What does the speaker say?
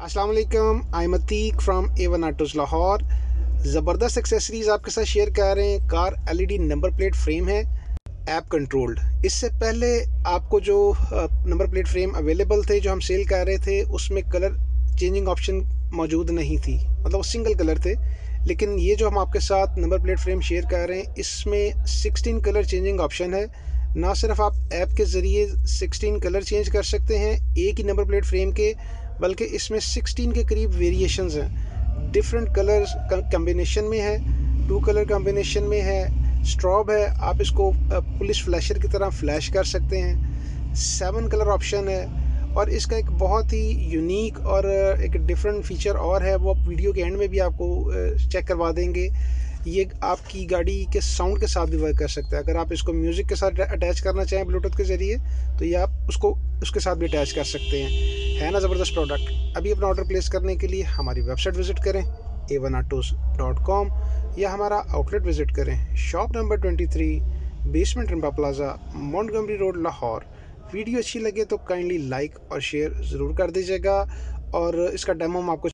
अस्सलाम वालेकुम I am Atiq from A one autos Lahore ज़बरदस्त एक्सेसरीज आपके साथ शेयर कर रहे हैं। Car LED number plate frame है। ऐप कंट्रोल्ड इससे पहले आपको जो नंबर प्लेट फ्रेम अवेलेबल थे, जो हम सेल कर रहे थे, उसमें कलर चेंजिंग ऑप्शन मौजूद नहीं थी। मतलब वो सिंगल कलर थे। लेकिन ये जो हम आपके साथ नंबर प्लेट फ्रेम शेयर कर रहे हैं, इसमें 16 कलर चेंजिंग ऑप्शन है। ना सिर्फ़ आप ऐप के ज़रिए 16 कलर चेंज कर सकते हैं, एक ही नंबर प्लेट फ्रेम के। बल्कि इसमें 16 के करीब वेरिएशंस हैं। डिफरेंट कलर्स कम्बिनेशन में है टू कलर कम्बिनेशन में है स्ट्रॉब है, आप इसको पुलिस फ्लैशर की तरह फ्लैश कर सकते हैं। सेवन कलर ऑप्शन है और इसका एक बहुत ही यूनिक और एक डिफरेंट फीचर और है, वो वीडियो के एंड में भी आपको चेक करवा देंगे। ये आपकी गाड़ी के साउंड के साथ भी वर्क कर सकता है। अगर आप इसको म्यूज़िक के साथ अटैच करना चाहें ब्लूटूथ के ज़रिए तो ये आप उसको, उसके साथ भी अटैच कर सकते हैं। है ना ज़बरदस्त प्रोडक्ट अभी अपना ऑर्डर प्लेस करने के लिए हमारी वेबसाइट विज़िट करें A one autos dot com या हमारा आउटलेट विज़िट करें shop number twenty three basement Rimba plaza mount road Lahore video अच्छी लगे तो काइंडली लाइक और शेयर ज़रूर कर दीजिएगा। और इसका डेमो हम आपको